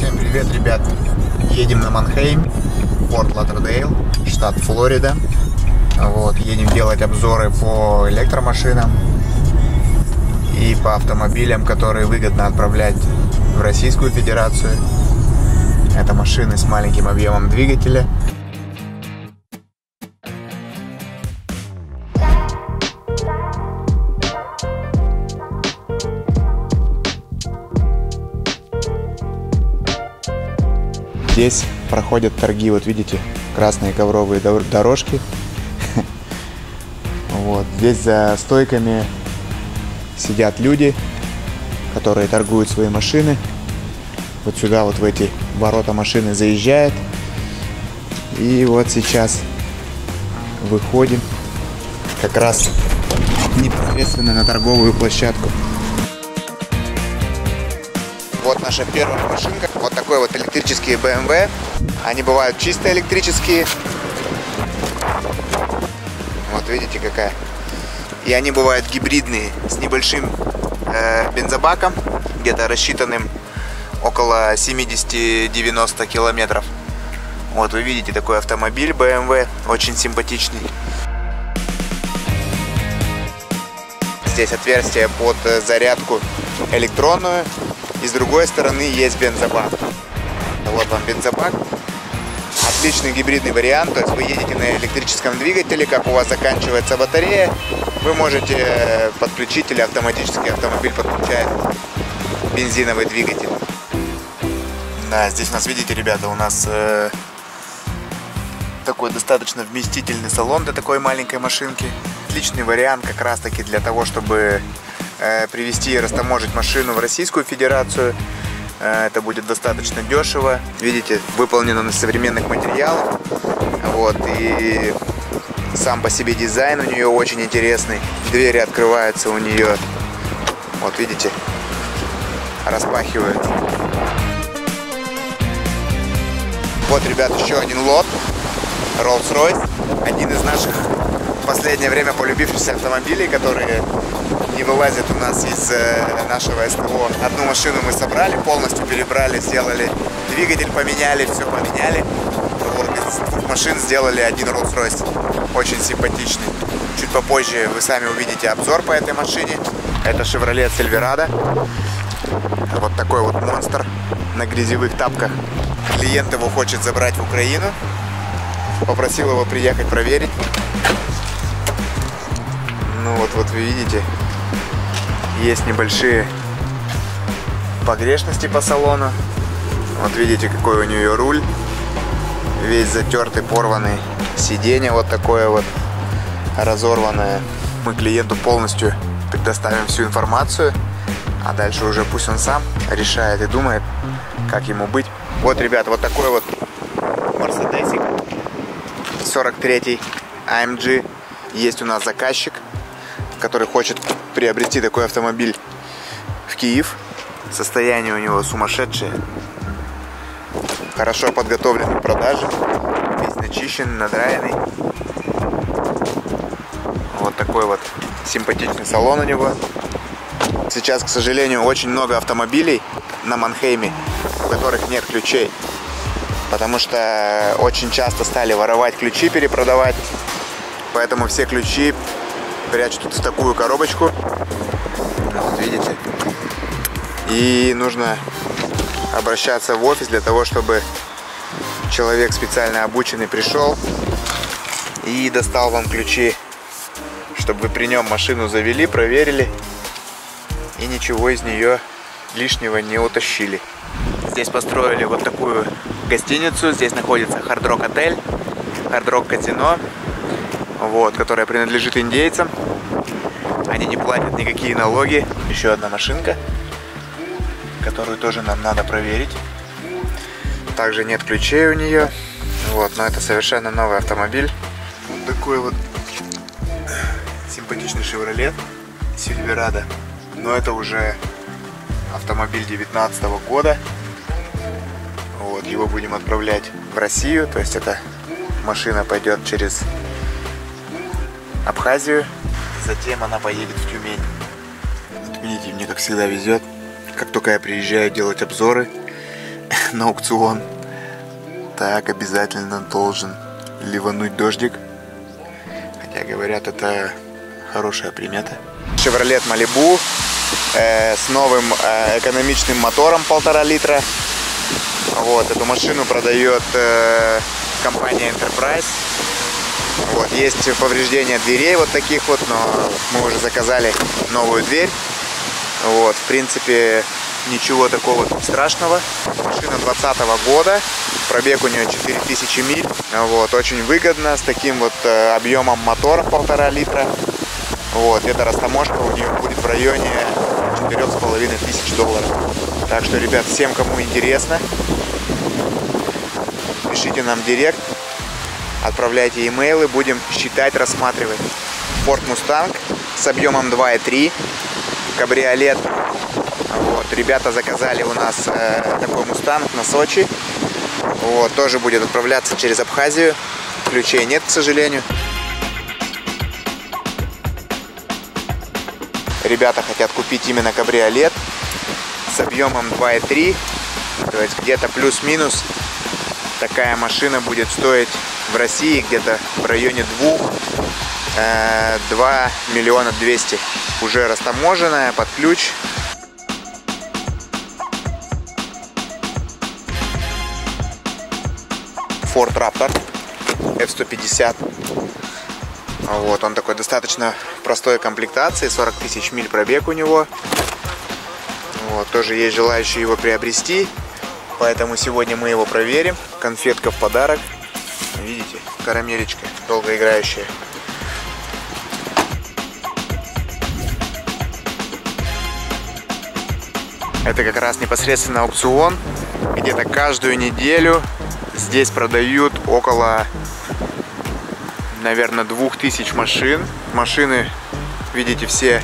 Всем привет, ребят! Едем на Манхейм, Форт Латтердейл, штат Флорида. Вот, едем делать обзоры по электромашинам и по автомобилям, которые выгодно отправлять в Российскую Федерацию. Это машины с маленьким объемом двигателя. Здесь проходят торги, вот видите, красные ковровые дорожки. Вот, здесь за стойками сидят люди, которые торгуют свои машины. Вот сюда, вот в эти ворота машины заезжает. И вот сейчас выходим как раз непосредственно на торговую площадку. Вот наша первая машинка. Вот такой вот электрические BMW. Они бывают чисто электрические. Вот видите какая. И они бывают гибридные с небольшим э, бензобаком, где-то рассчитанным около 70-90 километров. Вот вы видите такой автомобиль BMW, очень симпатичный. Здесь отверстие под зарядку электронную. И с другой стороны есть бензобак. Вот вам бензобак. Отличный гибридный вариант, то есть вы едете на электрическом двигателе, как у вас заканчивается батарея, вы можете э, подключить или автоматически автомобиль подключает бензиновый двигатель. Да, здесь у нас, видите, ребята, у нас э, такой достаточно вместительный салон для такой маленькой машинки. Отличный вариант как раз таки для того, чтобы привезти и растаможить машину в Российскую Федерацию. Э, это будет достаточно дешево. Видите, выполнено на современных материалах. Вот, и сам по себе дизайн у нее очень интересный. Двери открываются у нее. Вот видите, распахиваются. Вот, ребят, еще один лот. Rolls-Royce. Один из наших в последнее время полюбившихся автомобилей, которые не вылазит у нас из э, нашего СТО. Одну машину мы собрали, полностью перебрали, сделали двигатель, поменяли, все поменяли. Вот из двух машин сделали один Rolls-Royce. Очень симпатичный. Чуть попозже вы сами увидите обзор по этой машине. Это Chevrolet Silverado. Вот такой вот монстр на грязевых тапках. Клиент его хочет забрать в Украину. Попросил его приехать проверить. Ну вот, вот вы видите, есть небольшие погрешности по салону. Вот видите, какой у нее руль. Весь затертый, порванный. Сиденье вот такое вот разорванное. Мы клиенту полностью предоставим всю информацию. А дальше уже пусть он сам решает и думает, как ему быть. Вот, ребят, вот такой вот Мерседесик 43 AMG. Есть у нас заказчик, который хочет приобрести такой автомобиль в Киев. Состояние у него сумасшедшее. Хорошо подготовлен к продаже. Весь начищен, надраенный. Вот такой вот симпатичный салон у него. Сейчас, к сожалению, очень много автомобилей на Манхейме, у которых нет ключей. Потому что очень часто стали воровать ключи, перепродавать. Поэтому все ключи прячут в такую коробочку. Вот видите. И нужно обращаться в офис для того, чтобы человек специально обученный пришел и достал вам ключи, чтобы вы при нем машину завели, проверили и ничего из нее лишнего не утащили. Здесь построили вот такую гостиницу. Здесь находится Hard Rock отель, Hard Rock казино вот, которая принадлежит индейцам. Они не платят никакие налоги. Еще одна машинка, которую тоже нам надо проверить. Также нет ключей у нее. Вот, но это совершенно новый автомобиль. Вот такой вот симпатичный Chevrolet Silverado. Но это уже автомобиль 19 года. Вот, его будем отправлять в Россию. То есть эта машина пойдет через Абхазию, затем она поедет в Тюмень. Вот видите, мне как всегда везет. Как только я приезжаю делать обзоры, на аукцион. Так, обязательно должен ливануть дождик. Хотя, говорят, это хорошая примета. Chevrolet Malibu э, с новым э, экономичным мотором полтора литра. Вот, эту машину продает э, компания Enterprise. Вот, есть повреждения дверей вот таких вот, но мы уже заказали новую дверь. Вот, в принципе, ничего такого страшного. Машина 2020 года, пробег у нее 4000 миль. Вот, очень выгодно, с таким вот э, объемом мотора полтора литра. Вот, эта растаможка у нее будет в районе 4,5 тысяч долларов. Так что, ребят, всем, кому интересно, пишите нам в директ, отправляйте имейлы, будем считать, рассматривать. Ford Mustang с объемом 2.3, кабриолет. Вот, ребята заказали у нас э, такой Мустанг на Сочи. Вот, тоже будет отправляться через Абхазию. Ключей нет, к сожалению. Ребята хотят купить именно кабриолет с объемом 2.3. То есть где-то плюс-минус такая машина будет стоить в России где-то в районе 2, 2 э, миллиона 200. Уже растаможенная, под ключ. Ford Raptor F-150. Вот, он такой достаточно простой комплектации, 40 тысяч миль пробег у него. Вот, тоже есть желающие его приобрести, поэтому сегодня мы его проверим. Конфетка в подарок. Видите, карамелечка долгоиграющая. Это как раз непосредственно аукцион. Где-то каждую неделю здесь продают около, наверное, двух тысяч машин. Машины, видите, все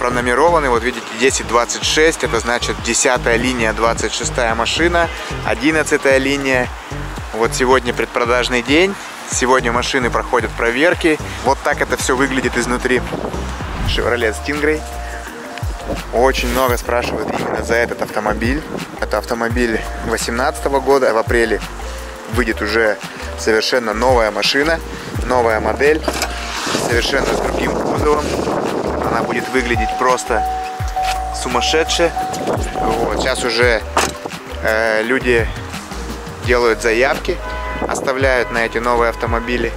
пронумерованы. Вот видите, 1026, это значит 10 линия, 26 машина, 11 линия. Вот сегодня предпродажный день. Сегодня машины проходят проверки. Вот так это все выглядит изнутри. Chevrolet Stingray. Очень много спрашивают именно за этот автомобиль. Это автомобиль 2018 года. В апреле выйдет уже совершенно новая машина, новая модель, совершенно с другим кузовом. Она будет выглядеть просто сумасшедше. Вот. Сейчас уже э, люди делают заявки, оставляют на эти новые автомобили.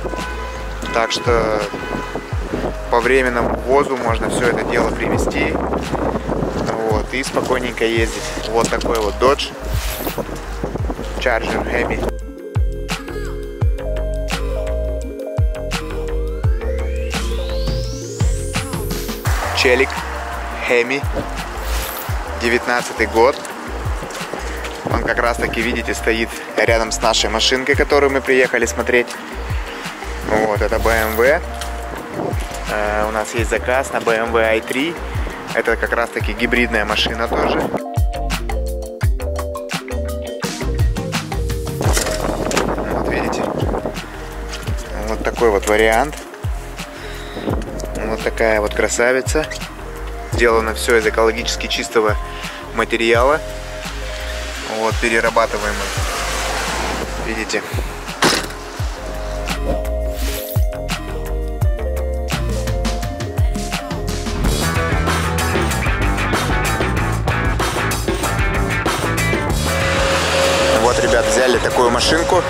Так что по временному ввозу можно все это дело привезти вот, и спокойненько ездить. Вот такой вот Dodge Charger Hemi. Челик Hemi 19 год он как раз таки, видите, стоит рядом с нашей машинкой, которую мы приехали смотреть. Вот, это BMW. Э, у нас есть заказ на BMW i3. Это как раз таки гибридная машина тоже. Вот видите. Вот такой вот вариант. Вот такая вот красавица. Сделано все из экологически чистого материала. Вот, перерабатываемый. Видите? Вот, ребят, взяли такую машинку.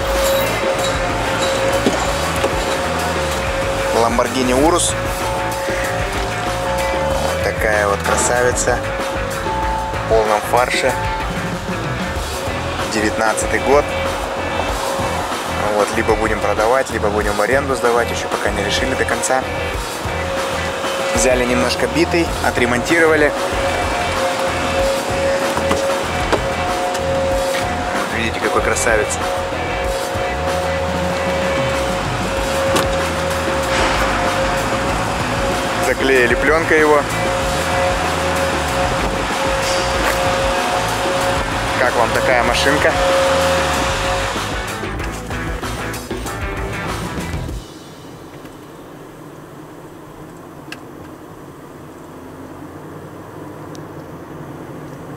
Lamborghini Urus. Вот такая вот красавица. В полном фарше. 19 год. Вот, либо будем продавать, либо будем в аренду сдавать, еще пока не решили до конца. Взяли немножко битый, отремонтировали. Видите, какой красавец. Заклеили пленкой его. Как вам такая машинка?